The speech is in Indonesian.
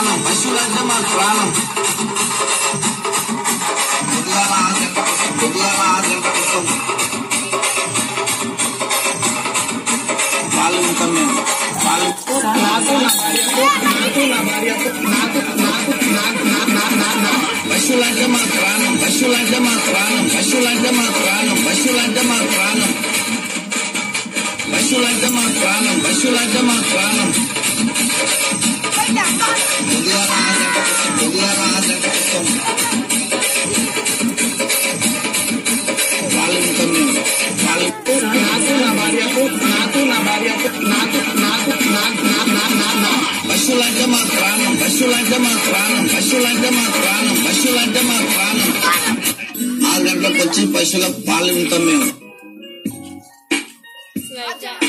Plano, basulan naman, Inilah Paling paling aku, aku, మేము